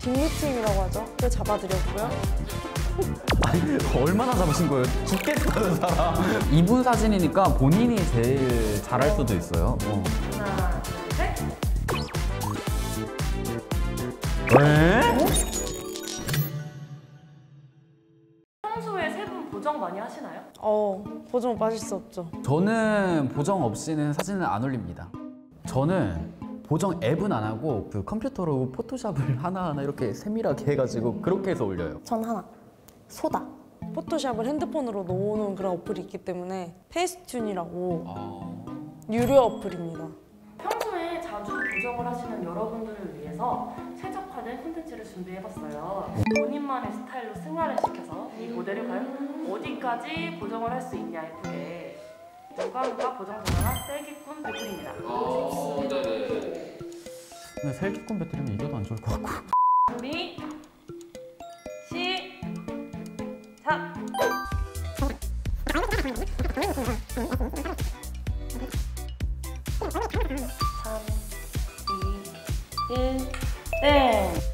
뒷미팅이라고 하죠. 그걸 잡아드렸고요. 얼마나 잡으신 거예요? 죽겠어요, 사람. 이분 사진이니까 본인이 제일 잘할 수도 있어요. 어. 하나, 둘, 셋. 평소에 세 분 보정 많이 하시나요? 어, 보정 빠질 수 없죠. 저는 보정 없이는 사진을 안 올립니다. 저는 보정 앱은 안 하고 그 컴퓨터로 Photoshop을 하나하나 이렇게 세밀하게 해가지고 그렇게 해서 올려요. 전 하나. SODA. Photoshop을 핸드폰으로 놓는 그런 어플이 있기 때문에 Facetune이라고 아. 유료 어플입니다. 평소에 자주 보정을 하시는 여러분들을 위해서 최적화된 콘텐츠를 준비해봤어요. 본인만의 스타일로 승화를 시켜서 이 모델을 과연 어디까지 보정을 할 수 있냐 예쁘게 누가 누가 보정 전화나 셀기꾼 배틀입니다. 근데 셀기콘 배터리면 이겨도 안 좋을 것 같고. 준비 시작! 3, 2, 1, 땡!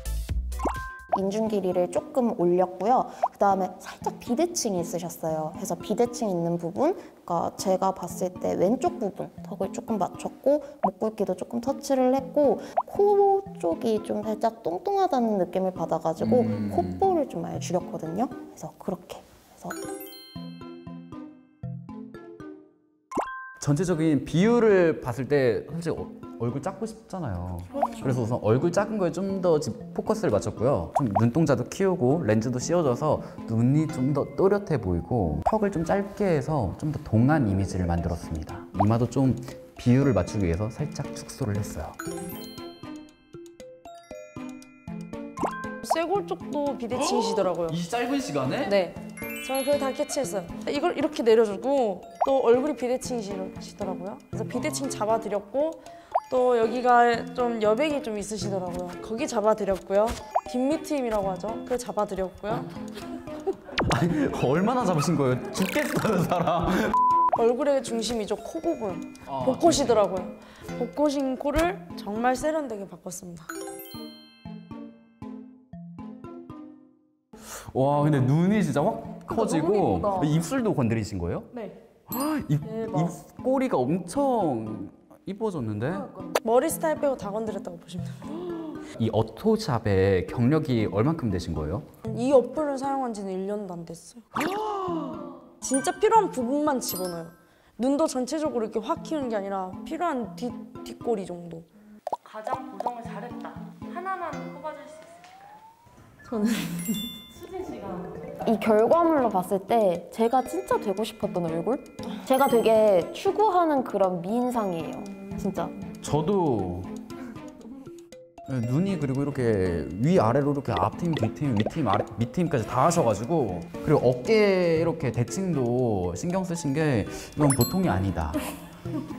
인중 길이를 조금 올렸고요. 그 다음에 살짝 비대칭이 있으셨어요. 그래서 비대칭 있는 부분, 그러니까 제가 봤을 때 왼쪽 부분 턱을 조금 맞췄고 목 굵기도 조금 터치를 했고 코 쪽이 좀 살짝 똥똥하다는 느낌을 받아가지고 음. 콧볼을 좀 많이 줄였거든요. 그래서 그렇게 해서 전체적인 비율을 봤을 때 솔직히 어- 얼굴 작고 싶잖아요. 그래서 우선 얼굴 작은 거에 좀 더 포커스를 맞췄고요. 좀 눈동자도 키우고 렌즈도 씌워져서 눈이 좀 더 또렷해 보이고 턱을 좀 짧게 해서 좀 더 동안 이미지를 만들었습니다. 이마도 좀 비율을 맞추기 위해서 살짝 축소를 했어요. 쇄골 쪽도 비대칭이시더라고요. 이 짧은 시간에? 네. 저는 그걸 다 캐치했어요. 이걸 이렇게 내려주고 또 얼굴이 비대칭이시더라고요. 그래서 비대칭 잡아드렸고 또 여기가 좀 여백이 좀 있으시더라고요. 거기 잡아드렸고요. 뒷미트임이라고 하죠. 그걸 잡아드렸고요. 아니, 얼마나 잡으신 거예요? 죽겠어요, 사람. 얼굴의 중심이죠. 코 부분. 아, 복꽃이더라고요. 복꽃인 코를 정말 세련되게 바꿨습니다. 와, 근데 눈이 진짜 확 커지고 예쁘다. 입술도 건드리신 거예요? 네. 입, 대박. 입꼬리가 엄청 이뻐졌는데? 머리 스타일 빼고 다 건드렸다고 보시면 돼요. 이 어토샵의 경력이 얼만큼 되신 거예요? 이 어플을 사용한 지는 1년도 안 됐어요. 진짜 필요한 부분만 집어넣어요. 눈도 전체적으로 이렇게 확 키우는 게 아니라 필요한 뒷, 뒷꼬리 정도. 가장 보정을 잘했다. 하나만 뽑아줄 수 있으실까요? 저는 수진 씨가 이 결과물로 봤을 때 제가 진짜 되고 싶었던 얼굴? 제가 되게 추구하는 그런 미인상이에요. 진짜. 저도 네, 눈이 그리고 이렇게 위아래로 이렇게 앞팀, 뒤팀, 위팀, 아래, 밑팀까지 다 하셔가지고 그리고 어깨 이렇게 대칭도 신경 쓰신 게 이건 보통이 아니다.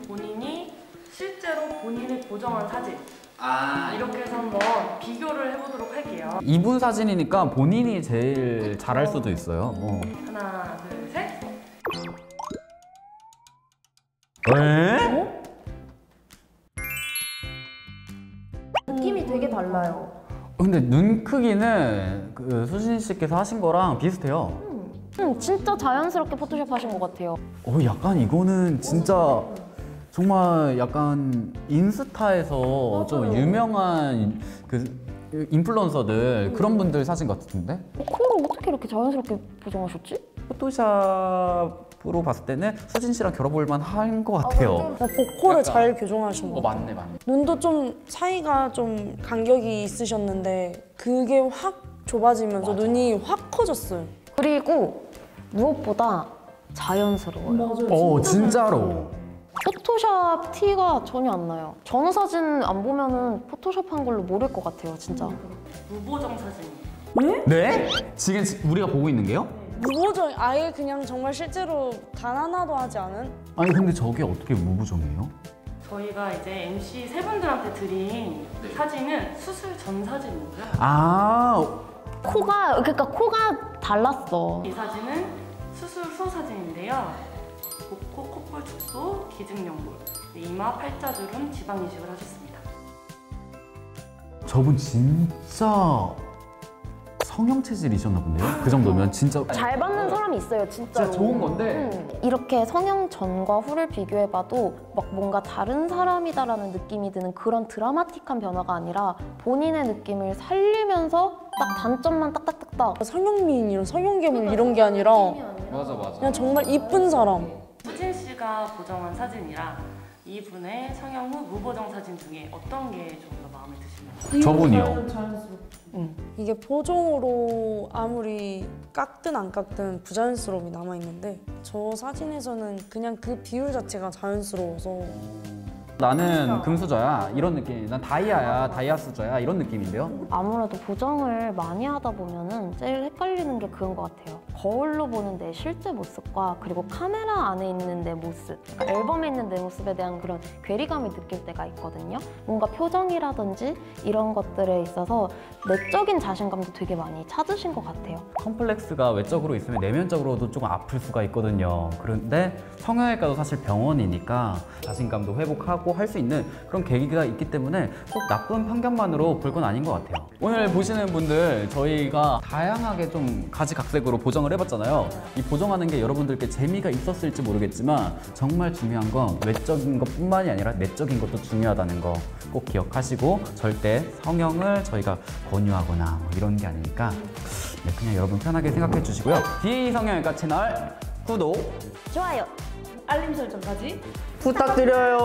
본인이 실제로 본인을 보정한 사진 아 이렇게 해서 한번 비교를 해보도록 할게요. 이분 사진이니까 본인이 제일 잘할 수도 있어요. 어. 하나, 왜? 느낌이 되게 달라요. 근데 눈 크기는 그 수진 씨께서 하신 거랑 비슷해요. 음, 진짜 자연스럽게 포토샵 하신 것 같아요. 어, 약간 이거는 진짜 정말 약간 인스타에서 좀 유명한 그 인플루언서들 그런 분들 사진 같은데? 어, 코를 어떻게 이렇게 자연스럽게 보정하셨지? 포토샵으로 봤을 때는 수진 씨랑 결합볼 만한 것 같아요. 복코를 약간- 잘 교정하신 것 어, 같아요. 맞네, 맞네. 눈도 좀 차이가 좀 간격이 있으셨는데 그게 확 좁아지면서 눈이 확 커졌어요. 그리고 무엇보다 자연스러워요. 어, 진짜로. 포토샵 티가 전혀 안 나요. 전후 사진 안 보면은 포토샵 한 걸로 모를 것 같아요, 진짜. 무보정 사진. 네? 지금 지- 우리가 보고 있는 게요? 무보정 아예 그냥 정말 실제로 단 하나도 하지 않은 아니 근데 저게 어떻게 무부정이에요? 저희가 이제 MC 세 분들한테 드린 사진은 수술 전 사진이고요. 아, 코가 그러니까 코가 달랐어. 이 사진은 수술 후 사진인데요. 복코, 콧볼 축소, 기증연골, 이마, 팔자주름, 지방 이식을 하셨습니다. 저분 진짜 성형 체질이셨나 본데요? 그 정도면 진짜 잘 받는 사람이 있어요, 진짜로. 진짜 좋은 건데 음, 이렇게 성형 전과 후를 비교해봐도 막 뭔가 다른 사람이다라는 느낌이 드는 그런 드라마틱한 변화가 아니라 본인의 느낌을 살리면서 딱 단점만 딱딱딱딱 성형미인 이런 성형괴물 이런 게 아니라 맞아 맞아 그냥 정말 이쁜 사람. 수진 씨가 보정한 사진이랑 이분의 성형 후 무보정 사진 중에 어떤 게 좀 더 마음에 드시나요? 저분이요? 이게 보정으로 아무리 깎든 안 깎든 부자연스러움이 남아 있는데 저 사진에서는 그냥 그 비율 자체가 자연스러워서 나는 금수저야 이런 느낌 난 다이아야 다이아 수저야 이런 느낌인데요 아무래도 보정을 많이 하다 보면은 제일 헷갈리는 게 그런 것 같아요. 거울로 보는 내 실제 모습과 그리고 카메라 안에 있는 내 모습, 그러니까 앨범에 있는 내 모습에 대한 그런 괴리감을 느낄 때가 있거든요. 뭔가 표정이라든지 이런 것들에 있어서 내적인 자신감도 되게 많이 찾으신 것 같아요. 컴플렉스가 외적으로 있으면 내면적으로도 조금 아플 수가 있거든요. 그런데 성형외과도 사실 병원이니까 자신감도 회복하고 할 수 있는 그런 계기가 있기 때문에 꼭 나쁜 편견만으로 볼 건 아닌 것 같아요. 오늘 보시는 분들 저희가 다양하게 좀 가지각색으로 보정을 해봤잖아요. 이 보정하는 게 여러분들께 재미가 있었을지 모르겠지만 정말 중요한 건 외적인 것뿐만이 아니라 내적인 것도 중요하다는 거 꼭 기억하시고 절대 성형을 저희가 권유하거나 뭐 이런 게 아니니까 네, 그냥 여러분 편하게 생각해 주시고요. DA 성형외과 채널 구독 좋아요. 알림 설정까지 부탁드려요.